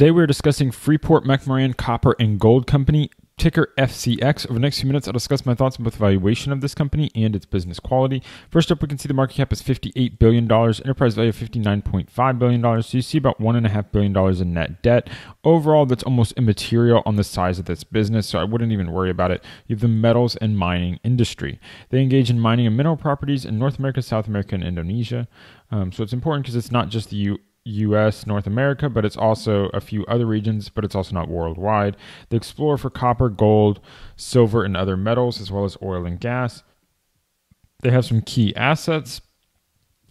Today we're discussing Freeport McMoran Copper and Gold Company, ticker FCX. Over the next few minutes, I'll discuss my thoughts on both valuation of this company and its business quality. First up, we can see the market cap is $58 billion, enterprise value of $59.5 billion. So you see about $1.5 billion in net debt. Overall, that's almost immaterial on the size of this business, so I wouldn't even worry about it. You have the metals and mining industry. They engage in mining and mineral properties in North America, South America, and Indonesia. Um, so it's important because it's not just the U- US, North America, but it's also a few other regions, but it's also not worldwide. They explore for copper, gold, silver, and other metals, as well as oil and gas. They have some key assets.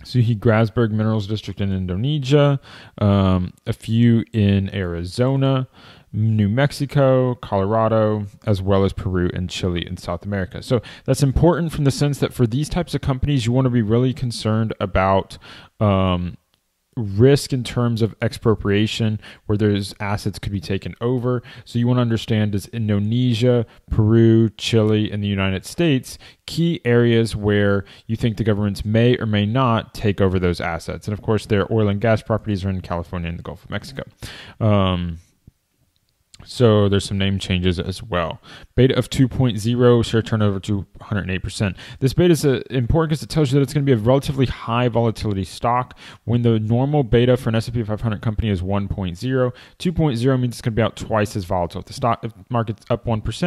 Suhi Grasberg Minerals District in Indonesia, um, a few in Arizona, New Mexico, Colorado, as well as Peru and Chile in South America. So that's important from the sense that for these types of companies, you want to be really concerned about um, risk in terms of expropriation where those assets could be taken over. So you want to understand is Indonesia, Peru, Chile, and the United States key areas where you think the governments may or may not take over those assets. And of course, their oil and gas properties are in California and the Gulf of Mexico. Um, so there's some name changes as well. Beta of 2.0, share turnover to 108%. This beta is uh, important because it tells you that it's going to be a relatively high volatility stock. When the normal beta for an S&P 500 company is 1.0, 2.0 means it's going to be out twice as volatile. If the stock if market's up 1%,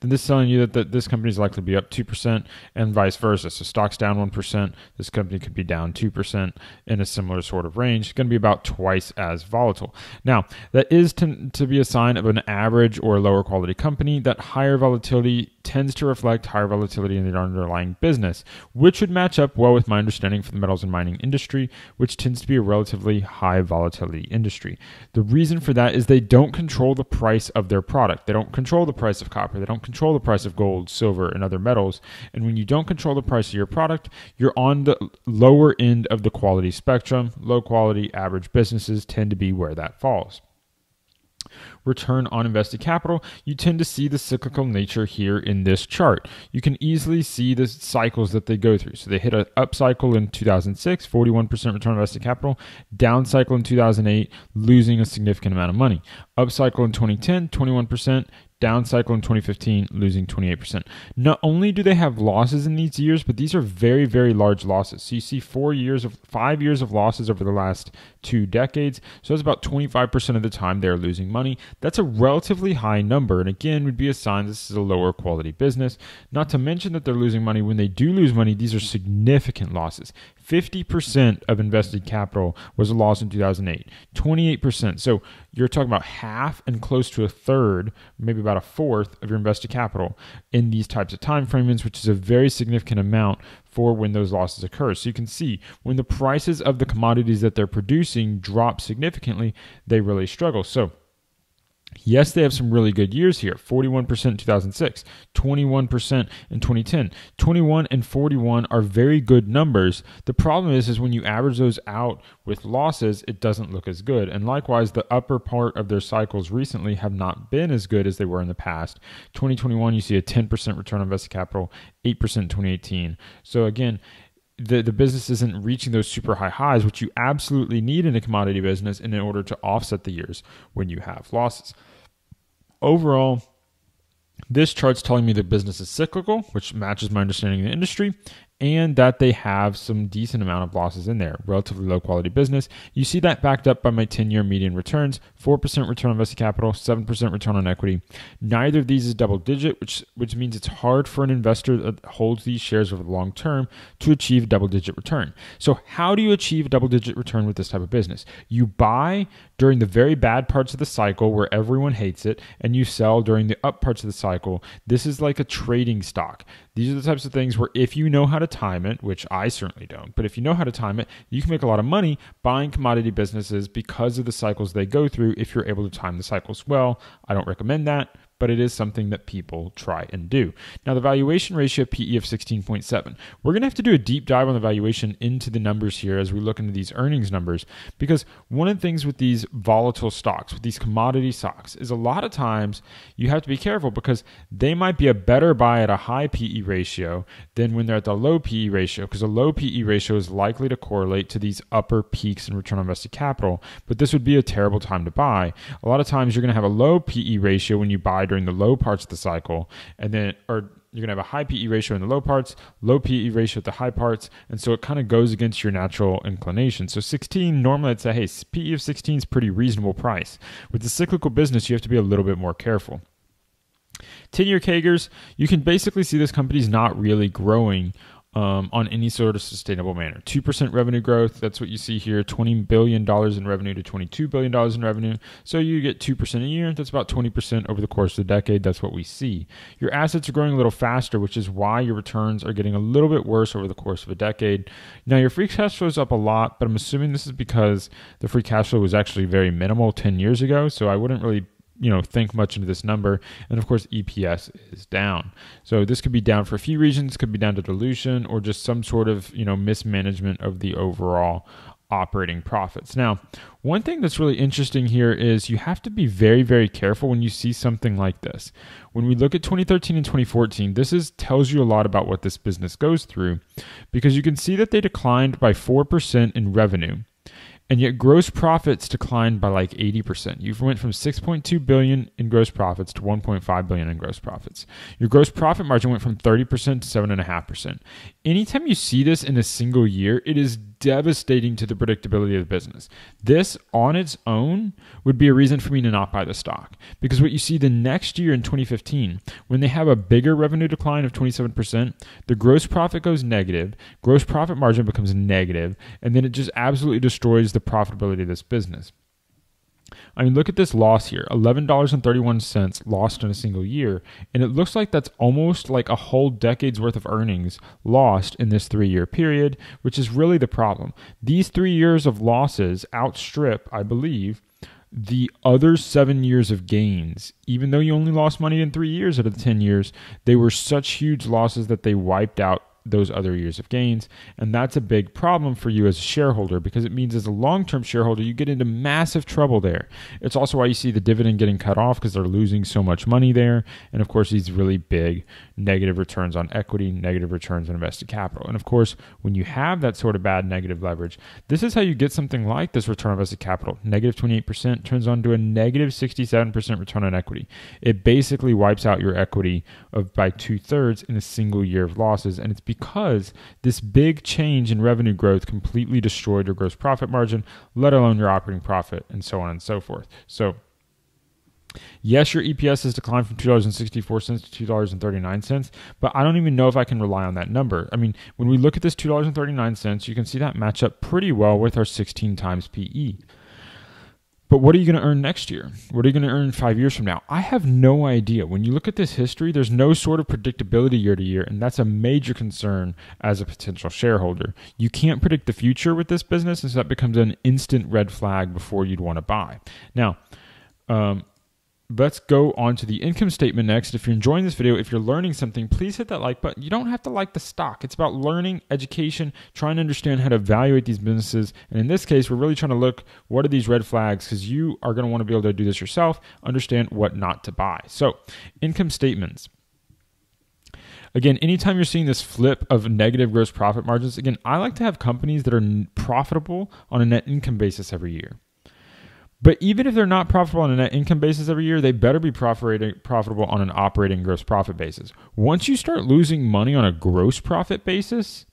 then this is telling you that the, this company is likely to be up 2% and vice versa. So stock's down 1%, this company could be down 2% in a similar sort of range. It's going to be about twice as volatile. Now, that is to, to be a sign of an average or lower quality company, that higher volatility tends to reflect higher volatility in the underlying business, which would match up well with my understanding for the metals and mining industry, which tends to be a relatively high volatility industry. The reason for that is they don't control the price of their product. They don't control the price of copper. They don't control the price of gold, silver, and other metals. And when you don't control the price of your product, you're on the lower end of the quality spectrum. Low quality, average businesses tend to be where that falls return on invested capital, you tend to see the cyclical nature here in this chart. You can easily see the cycles that they go through. So they hit an up cycle in 2006, 41% return on invested capital, down cycle in 2008, losing a significant amount of money. Up cycle in 2010, 21%, down cycle in 2015, losing 28%. Not only do they have losses in these years, but these are very, very large losses. So you see four years of five years of losses over the last two decades. So that's about 25% of the time they're losing money. That's a relatively high number. And again, would be a sign this is a lower quality business. Not to mention that they're losing money. When they do lose money, these are significant losses. 50% of invested capital was a loss in 2008, 28%. So you're talking about half and close to a third, maybe about a fourth of your invested capital in these types of time frames, which is a very significant amount for when those losses occur. So you can see when the prices of the commodities that they're producing drop significantly, they really struggle. So Yes, they have some really good years here 41% in 2006, 21% in 2010. 21 and 41 are very good numbers. The problem is, is when you average those out with losses, it doesn't look as good. And likewise, the upper part of their cycles recently have not been as good as they were in the past. 2021, you see a 10% return on invested capital, 8% in 2018. So again, the, the business isn't reaching those super high highs, which you absolutely need in a commodity business in order to offset the years when you have losses. Overall, this chart's telling me the business is cyclical, which matches my understanding of the industry, and that they have some decent amount of losses in there. Relatively low quality business. You see that backed up by my 10 year median returns 4% return on invested capital, 7% return on equity. Neither of these is double digit, which, which means it's hard for an investor that holds these shares over the long term to achieve double digit return. So, how do you achieve double digit return with this type of business? You buy during the very bad parts of the cycle where everyone hates it, and you sell during the up parts of the cycle. This is like a trading stock. These are the types of things where if you know how to time it, which I certainly don't, but if you know how to time it, you can make a lot of money buying commodity businesses because of the cycles they go through if you're able to time the cycles well. I don't recommend that, but it is something that people try and do. Now, the valuation ratio PE of 16.7. We're going to have to do a deep dive on the valuation into the numbers here as we look into these earnings numbers because one of the things with these volatile stocks, with these commodity stocks, is a lot of times you have to be careful because they might be a better buy at a high PE ratio than when they're at the low PE ratio because a low PE ratio is likely to correlate to these upper peaks in return on invested capital, but this would be a terrible time to buy. A lot of times you're going to have a low PE ratio when you buy during the low parts of the cycle, and then or you're going to have a high PE ratio in the low parts, low PE ratio at the high parts, and so it kind of goes against your natural inclination. So 16, normally I'd say, hey, PE of 16 is pretty reasonable price. With the cyclical business, you have to be a little bit more careful. 10 year CAGRs, you can basically see this company's not really growing um, on any sort of sustainable manner. 2% revenue growth, that's what you see here $20 billion in revenue to $22 billion in revenue. So you get 2% a year, that's about 20% over the course of the decade. That's what we see. Your assets are growing a little faster, which is why your returns are getting a little bit worse over the course of a decade. Now, your free cash flow is up a lot, but I'm assuming this is because the free cash flow was actually very minimal 10 years ago. So I wouldn't really you know think much into this number. And of course eps is down. So this could be down for a few reasons. Could be down to dilution or just some sort of you know mismanagement of the overall operating profits. Now one thing that's really interesting here is you have to be very very careful when you see something like this. When we look at 2013 and 2014 this is tells you a lot about what this business goes through because you can see that they declined by 4% in revenue and yet gross profits declined by like 80%. You went from 6.2 billion in gross profits to 1.5 billion in gross profits. Your gross profit margin went from 30% to 7.5%. Anytime you see this in a single year, it is devastating to the predictability of the business. This on its own would be a reason for me to not buy the stock. Because what you see the next year in 2015, when they have a bigger revenue decline of 27%, the gross profit goes negative, gross profit margin becomes negative, and then it just absolutely destroys the profitability of this business. I mean, look at this loss here $11.31 lost in a single year. And it looks like that's almost like a whole decade's worth of earnings lost in this three year period, which is really the problem. These three years of losses outstrip, I believe, the other seven years of gains, even though you only lost money in three years out of the 10 years, they were such huge losses that they wiped out those other years of gains. And that's a big problem for you as a shareholder because it means as a long term shareholder, you get into massive trouble there. It's also why you see the dividend getting cut off because they're losing so much money there. And of course, these really big negative returns on equity, negative returns on invested capital. And of course, when you have that sort of bad negative leverage, this is how you get something like this return on invested capital. Negative 28% turns on to a negative 67% return on equity. It basically wipes out your equity of by two thirds in a single year of losses. And it's because this big change in revenue growth completely destroyed your gross profit margin, let alone your operating profit, and so on and so forth. So, Yes, your EPS has declined from $2.64 to $2.39, but I don't even know if I can rely on that number. I mean, when we look at this $2.39, you can see that match up pretty well with our 16 times PE. But what are you going to earn next year? What are you going to earn five years from now? I have no idea. When you look at this history, there's no sort of predictability year to year, and that's a major concern as a potential shareholder. You can't predict the future with this business, and so that becomes an instant red flag before you'd want to buy. Now, um, let's go on to the income statement next. If you're enjoying this video, if you're learning something, please hit that like button. You don't have to like the stock. It's about learning, education, trying to understand how to evaluate these businesses. And in this case, we're really trying to look what are these red flags because you are going to want to be able to do this yourself, understand what not to buy. So, income statements. Again, anytime you're seeing this flip of negative gross profit margins, again, I like to have companies that are profitable on a net income basis every year. But even if they're not profitable on a net income basis every year, they better be profitable on an operating gross profit basis. Once you start losing money on a gross profit basis,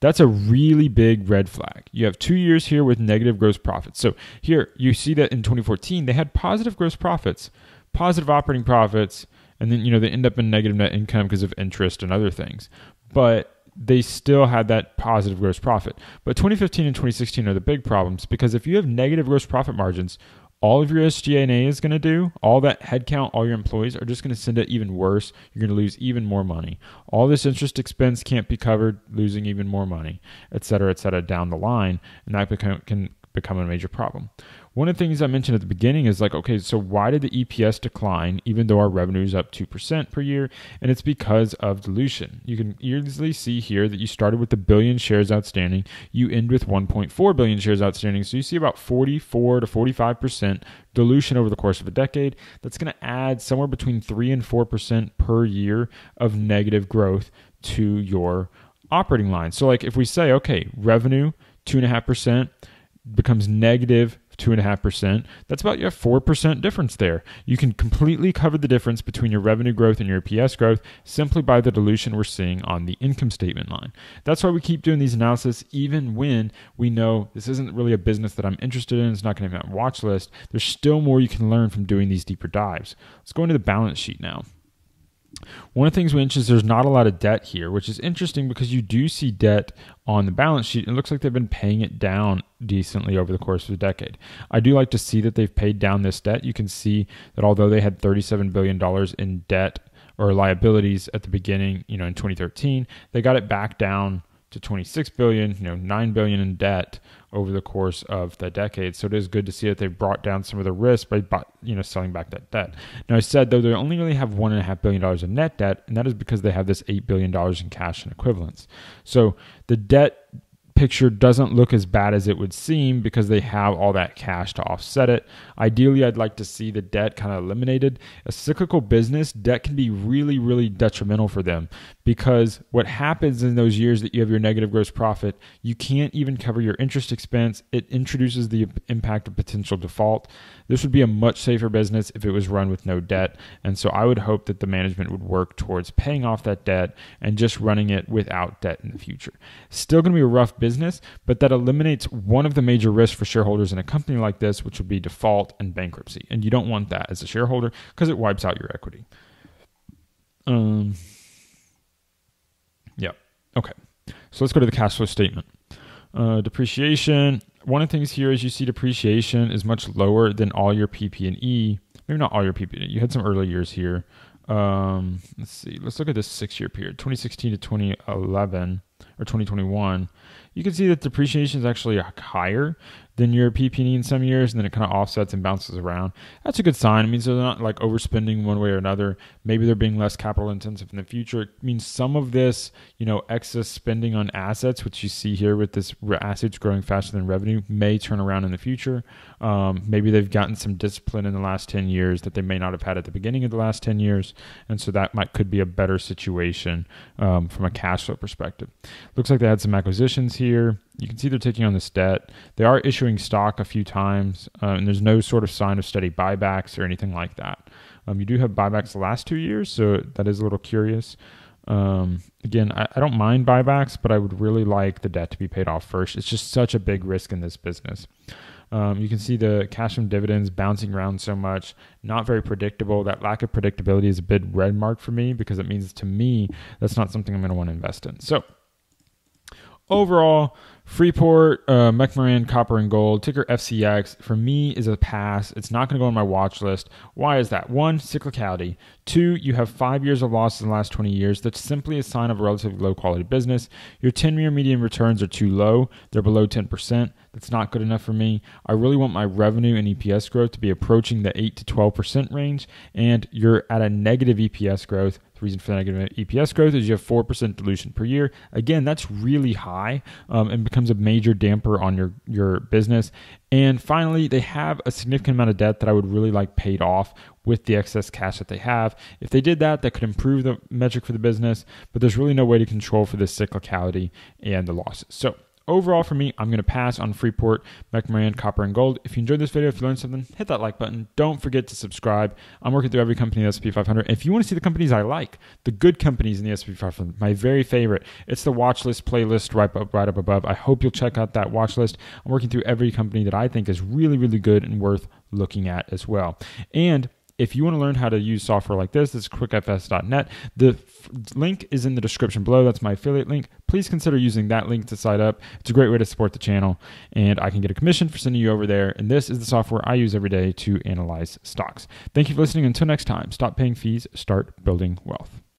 that's a really big red flag. You have two years here with negative gross profits. So here you see that in 2014 they had positive gross profits, positive operating profits, and then you know they end up in negative net income because of interest and other things. But they still had that positive gross profit. But 2015 and 2016 are the big problems because if you have negative gross profit margins, all of your SG&A is going to do, all that headcount, all your employees are just going to send it even worse. You're going to lose even more money. All this interest expense can't be covered, losing even more money, et cetera, et cetera, down the line, and that become, can become a major problem. One of the things I mentioned at the beginning is like, okay, so why did the EPS decline even though our revenue is up 2% per year? And it's because of dilution. You can easily see here that you started with a billion shares outstanding, you end with 1.4 billion shares outstanding. So you see about 44 to 45% dilution over the course of a decade. That's going to add somewhere between 3 and 4% per year of negative growth to your operating line. So, like if we say, okay, revenue, 2.5% becomes negative 2.5%, that's about your 4% difference there. You can completely cover the difference between your revenue growth and your EPS growth simply by the dilution we're seeing on the income statement line. That's why we keep doing these analysis even when we know this isn't really a business that I'm interested in, it's not going to be on my watch list. There's still more you can learn from doing these deeper dives. Let's go into the balance sheet now. One of the things we mentioned is there's not a lot of debt here, which is interesting because you do see debt on the balance sheet. It looks like they've been paying it down decently over the course of the decade. I do like to see that they've paid down this debt. You can see that although they had $37 billion in debt or liabilities at the beginning, you know, in 2013, they got it back down to 26 billion, you know, 9 billion in debt over the course of the decade. So it is good to see that they've brought down some of the risk by, you know, selling back that debt. Now I said though they only really have one and a half billion dollars in net debt, and that is because they have this eight billion dollars in cash and equivalents. So the debt picture doesn't look as bad as it would seem because they have all that cash to offset it. Ideally, I'd like to see the debt kind of eliminated. A cyclical business, debt can be really, really detrimental for them because what happens in those years that you have your negative gross profit, you can't even cover your interest expense. It introduces the impact of potential default. This would be a much safer business if it was run with no debt. And so I would hope that the management would work towards paying off that debt and just running it without debt in the future. Still going to be a rough business business, but that eliminates one of the major risks for shareholders in a company like this, which would be default and bankruptcy. And you don't want that as a shareholder because it wipes out your equity. Um, yeah. Okay. So let's go to the cash flow statement. Uh, depreciation. One of the things here is you see depreciation is much lower than all your PP&E. Maybe not all your PP&E. You had some early years here. Um, let's see. Let's look at this six-year period, 2016 to 2011 or 2021 you can see that depreciation is actually higher than your PP&E in some years, and then it kind of offsets and bounces around. That's a good sign. It means they're not like overspending one way or another. Maybe they're being less capital intensive in the future. It means some of this, you know, excess spending on assets, which you see here with this assets growing faster than revenue, may turn around in the future. Um, maybe they've gotten some discipline in the last 10 years that they may not have had at the beginning of the last 10 years, and so that might could be a better situation um, from a cash flow perspective. Looks like they had some acquisitions here. You can see they're taking on this debt. They are issuing stock a few times, uh, and there's no sort of sign of steady buybacks or anything like that. Um, you do have buybacks the last two years, so that is a little curious. Um, again, I, I, don't mind buybacks, but I would really like the debt to be paid off first. It's just such a big risk in this business. Um, you can see the cash from dividends bouncing around so much, not very predictable. That lack of predictability is a big red mark for me because it means to me that's not something I'm going to want to invest in. So, overall, Freeport, uh, McMoRan, Copper and Gold, ticker FCX, for me is a pass. It's not going to go on my watch list. Why is that? One, cyclicality. Two, you have five years of losses in the last 20 years. That's simply a sign of a relatively low quality business. Your 10 year median returns are too low, they're below 10%. That's not good enough for me. I really want my revenue and EPS growth to be approaching the 8 to 12% range, and you're at a negative EPS growth the reason for the negative EPS growth is you have 4% dilution per year. Again, that's really high um, and becomes a major damper on your, your business. And finally, they have a significant amount of debt that I would really like paid off with the excess cash that they have. If they did that, that could improve the metric for the business, but there's really no way to control for the cyclicality and the losses. So overall for me, I'm going to pass on Freeport, McMoRan, Copper, and Gold. If you enjoyed this video, if you learned something, hit that like button. Don't forget to subscribe. I'm working through every company in the S&P 500. If you want to see the companies I like, the good companies in the S&P 500, my very favorite, it's the watch list playlist right up, right up above. I hope you'll check out that watch list. I'm working through every company that I think is really, really good and worth looking at as well. And if you want to learn how to use software like this, this is quickfs.net. The f- link is in the description below. That's my affiliate link. Please consider using that link to sign up. It's a great way to support the channel, and I can get a commission for sending you over there. And this is the software I use every day to analyze stocks. Thank you for listening. Until next time, stop paying fees, start building wealth.